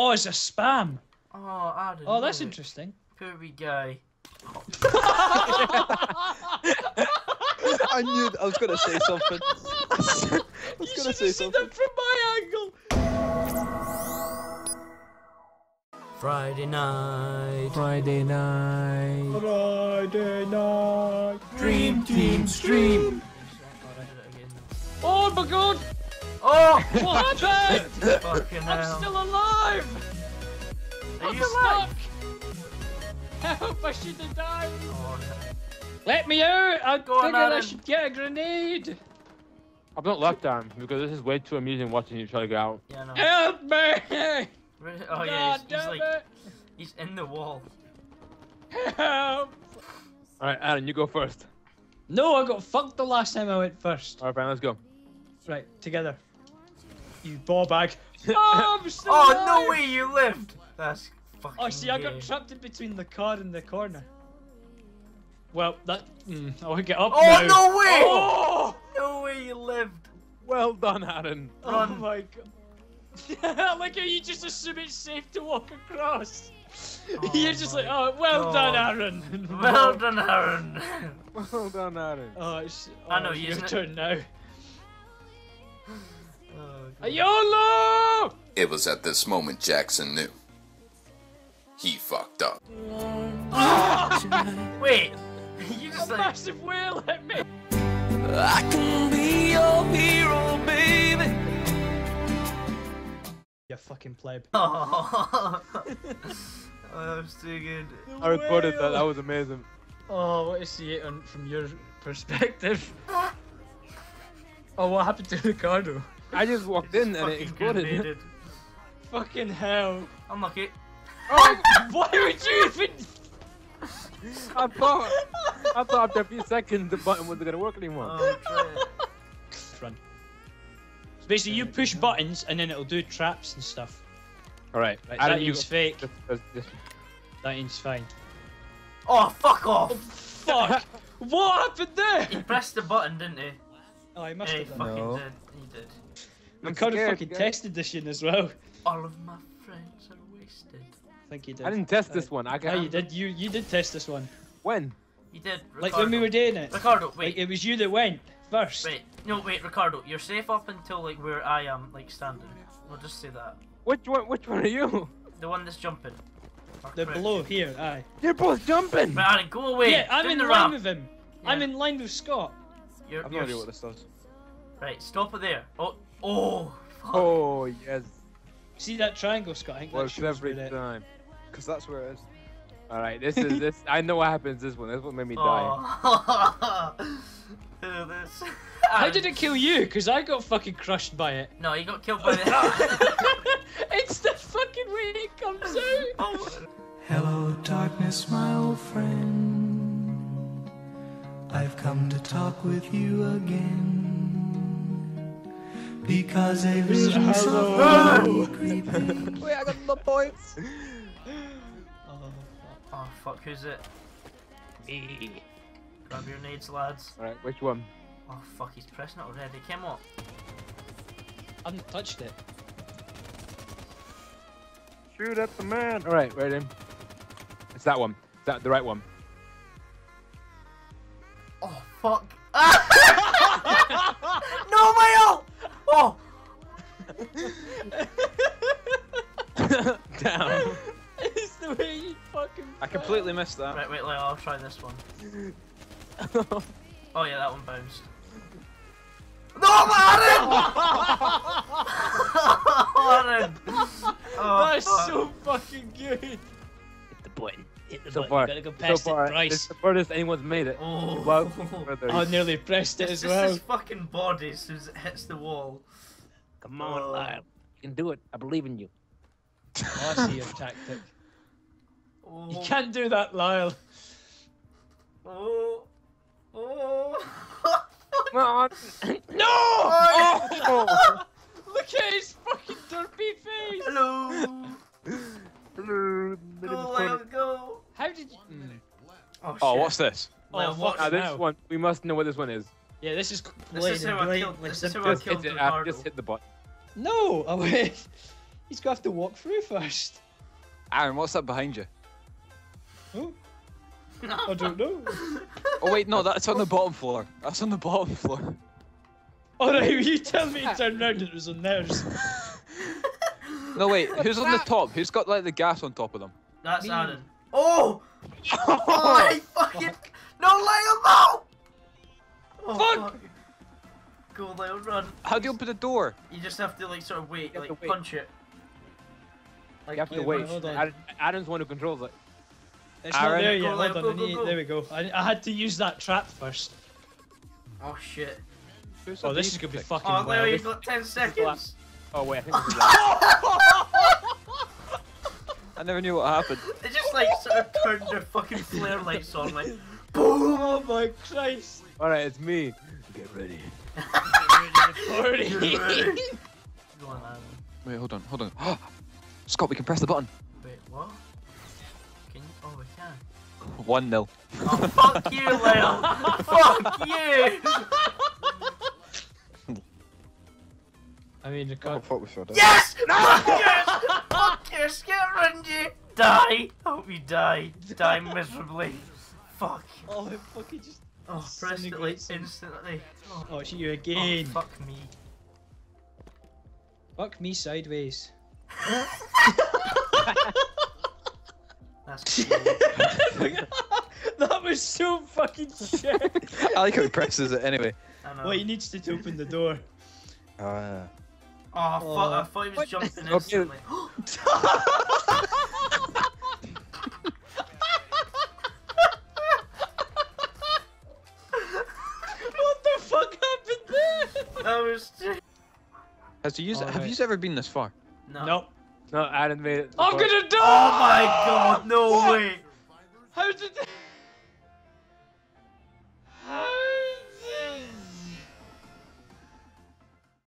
Oh, it's a spam. Oh, Aaron. Oh, that's no. interesting. Poor wee guy. I knew I was gonna say something. I was You gonna should say have seen something. that from my angle. Friday night. Friday night. Friday night. Dream Team Stream. Oh my god! Oh! What happened? Fucking I'm hell. still alive! Are I'm you alive? stuck! Help, I should have died! Oh, Let me out! I Go on, figured I should get a grenade! I've not left Aaron because this is way too amusing watching you try to get out. yeah, no. Help me! Oh, yeah, God he's, he's like, it! he's in the wall. Help! Alright, Aaron, you go first. No, I got fucked the last time I went first. Alright, fine, let's go. Right, together. You ball bag. Oh, I'm still Oh, no way you lived! That's fucking Oh, see, I got trapped in between the car and the corner. Well, that. Mm, I'll get up Oh, now. no way! Oh! No way you lived! Well done, Aaron. Oh Run. my god. like how you just assume it's safe to walk across. Oh You're just like, oh, well done, Aaron. Well done, Aaron! Well done, Aaron. Oh, it's, oh, I know, it's your using it. turn now. Oh, A YOLO! It was at this moment Jackson knew. He fucked up. Wait! You A just like. massive whale hit me. I can be your hero, baby. You fucking pleb. Oh, that was too good. I recorded that. That was amazing. Oh, what to see it on, from your perspective. Oh, what happened to Ricardo? I just walked in and it exploded. grenaded. Fucking hell. Unlucky. Oh, why would you even? I thought, I thought after a few seconds the button wasn't gonna work anymore. Oh, Trey. Run. So basically, you push buttons and then it'll do traps and stuff. Alright, Right, that you is go- fake. Just, just, just, That is fine. Oh, fuck off! Fuck! what happened there? He pressed the button, didn't he? Oh, I must Yeah, he have done. fucking No. did. He did. I'm Ricardo scared, fucking guys. tested this shit as well. All of my friends are wasted. I think he did. I didn't test Uh, this one. I No, got you did. You you did test this one. when? You did. Like when we were doing it. Ricardo, Like wait, it was you that went first. wait. No, wait, Ricardo. You're safe up until like where I am, like standing. We'll just say that. Which one? Which one are you? The one that's jumping. Or The crouching. below here, aye. You're both jumping. Right, Aaron, go away. yeah, I'm Down in the line ramp. with him. I'm in line with Scott. You're, I've no you're idea what this does. Right, stop it there. Oh, oh. Fuck. Oh yes. See that triangle, Scott? I think that Works shows every it- eh? time. Because that's where it is. All right, this is this. I know what happens. This one. This one made me die. Oh. Ew, this. How um, did it kill you? Because I got fucking crushed by it. No, you got killed by the. it's the fucking way it comes out. oh. Hello, darkness, my old friend. I've come to talk with you again. Because a vision softly creeping Wait, I got the points. Oh, oh fuck, who's it? me. Grab your nades, lads. All right, which one? Oh fuck, he's pressing it already. Come on. I haven't touched it. Shoot at the man. All right, right in. It's that one. Is that the right one? Oh fuck. no, my ult! Oh. Down. it's the way you fucking. I completely missed that. Right, wait, like, I'll try this one. Oh yeah, that one bounced. No, Aaron! Aaron! Oh, That's fuck. so fucking good. Hit the button. Hit the So button. far, you gotta go so far, it, Bryce. it's the furthest anyone's made it. Oh. Well. I oh, nearly pressed it as just well. his fucking body as soon as it hits the wall. Come on, on, Lyle. Lyle. You can do it. I believe in you. Oh, I see your tactic. Oh. You can't do that, Lyle. Oh. Oh. Come on. No! Oh! oh. Look at his fucking what's this? Oh, Lyle, fuck watch Now this now. one, we must know what this one is. Yeah, this is This is how I killed. This is how. I killed hit it. Just hit the button. No, oh wait. He's gonna have to walk through first. Aaron, what's that behind you? Oh, I don't know. Oh wait, no, that's on the bottom floor. That's on the bottom floor. Oh, Alright, you tell me to turn around and it was on theirs. No wait, who's on the top? Who's got like the gas on top of them? That's Me. Aaron. Oh! Oh, he fucking. No, Lyle, no! Oh, Fuck! Go, Lyle, run. How do you open the door? You just have to, like, sort of wait, like, wait. punch it. Like, You have to Wait, wait. wait, hold on. Aaron, the one who controls it. It's Aaron. not there yet. Lyle, Hold go, on, I go, go. there we go. I, I had to use that trap first. Oh, shit. Oh, the this is gonna be pick? fucking Oh, Lyle, wild. you've got 10 seconds. Oh wait, I think this is that. I never knew what happened. They just, like, sort of turned their fucking flare lights on, like, boom! Oh my Christ! All right, it's me. Get ready. Already. Go on, Aaron. Wait, hold on, hold on. Scott, we can press the button. Wait, what? Can you? Oh, we can. One nil. Oh, fuck you, Lyle! fuck you! I mean, the Oh, cut. fuck, we fell down. Yes! Fuck yes! Fuck yes! Get around you! Die! I hope you die. Die miserably. Fuck. Oh, it fucking just. Oh, pressed it like instantly. Oh, Oh, it's you oh, again. fuck me. Fuck me sideways. That's cool. that was so fucking shit. I like how he presses it anyway. I know. well, he needs to open the door. Uh, Oh, fuck, I Oh. thought he was What? jumping Okay. instantly. what the fuck happened there? that was just... has you, have you ever been this far? No. Nope. No, Aaron made it. I'm But- gonna die! Oh my god, no!